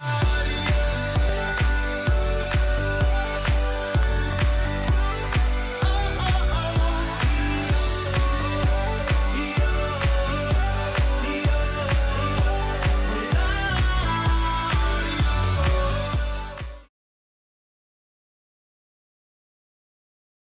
Bye.